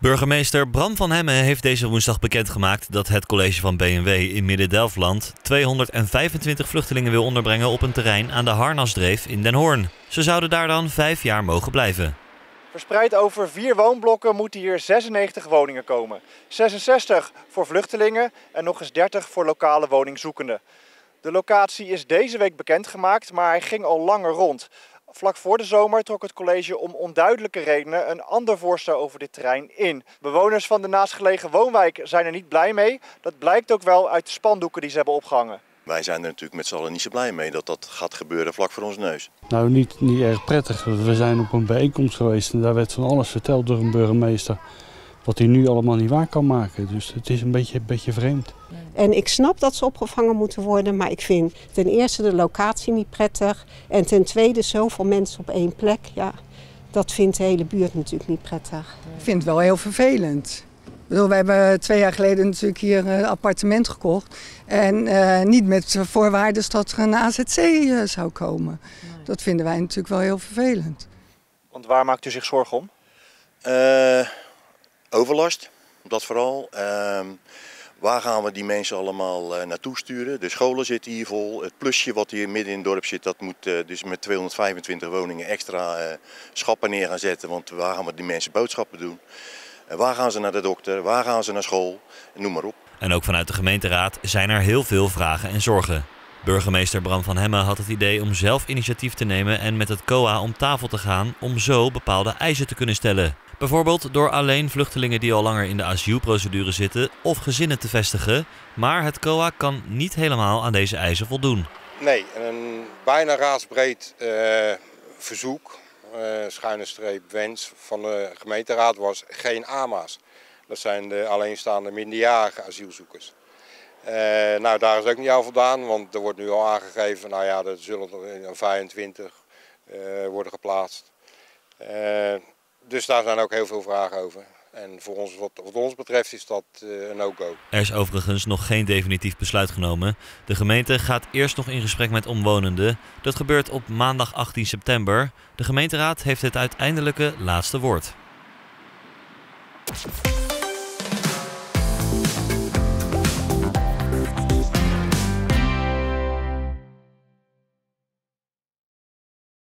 Burgemeester Bram van Hemmen heeft deze woensdag bekendgemaakt dat het college van BMW in Midden-Delfland 225 vluchtelingen wil onderbrengen op een terrein aan de Harnasdreef in Den Hoorn. Ze zouden daar dan vijf jaar mogen blijven. Verspreid over vier woonblokken moeten hier 96 woningen komen. 66 voor vluchtelingen en nog eens 30 voor lokale woningzoekenden. De locatie is deze week bekendgemaakt, maar hij ging al langer rond. Vlak voor de zomer trok het college om onduidelijke redenen een ander voorstel over dit terrein in. Bewoners van de naastgelegen woonwijk zijn er niet blij mee. Dat blijkt ook wel uit de spandoeken die ze hebben opgehangen. Wij zijn er natuurlijk met z'n allen niet zo blij mee dat dat gaat gebeuren vlak voor ons neus. Nou, niet, niet erg prettig. We zijn op een bijeenkomst geweest en daar werd van alles verteld door een burgemeester. Wat hij nu allemaal niet waar kan maken. Dus het is een beetje, een beetje vreemd. En ik snap dat ze opgevangen moeten worden, maar ik vind ten eerste de locatie niet prettig. En ten tweede zoveel mensen op één plek. Ja, dat vindt de hele buurt natuurlijk niet prettig. Ik vind het wel heel vervelend. Ik bedoel, we hebben twee jaar geleden natuurlijk hier een appartement gekocht. En uh, niet met voorwaarden dat er een AZC uh, zou komen. Nee. Dat vinden wij natuurlijk wel heel vervelend. Want waar maakt u zich zorgen om? Uh, overlast, dat vooral. Ehm, waar gaan we die mensen allemaal uh, naartoe sturen? De scholen zitten hier vol. Het plusje wat hier midden in het dorp zit, dat moet uh, dus met 225 woningen extra uh, schappen neer gaan zetten. Want waar gaan we die mensen boodschappen doen? waar gaan ze naar de dokter? Waar gaan ze naar school? Noem maar op. En ook vanuit de gemeenteraad zijn er heel veel vragen en zorgen. Burgemeester Bram van Hemmen had het idee om zelf initiatief te nemen en met het COA om tafel te gaan om zo bepaalde eisen te kunnen stellen. Bijvoorbeeld door alleen vluchtelingen die al langer in de asielprocedure zitten of gezinnen te vestigen. Maar het COA kan niet helemaal aan deze eisen voldoen. Nee, een bijna raadsbreed uh, verzoek, uh, schuine streep wens van de gemeenteraad was geen AMA's. Dat zijn de alleenstaande minderjarige asielzoekers. Uh, nou, daar is ook niet aan voldaan, want er wordt nu al aangegeven, nou ja, er zullen er 25 worden geplaatst. Dus daar zijn ook heel veel vragen over. En voor ons, wat, wat ons betreft is dat uh, een no-go. Er is overigens nog geen definitief besluit genomen. De gemeente gaat eerst nog in gesprek met omwonenden. Dat gebeurt op maandag 18 september. De gemeenteraad heeft het uiteindelijke laatste woord.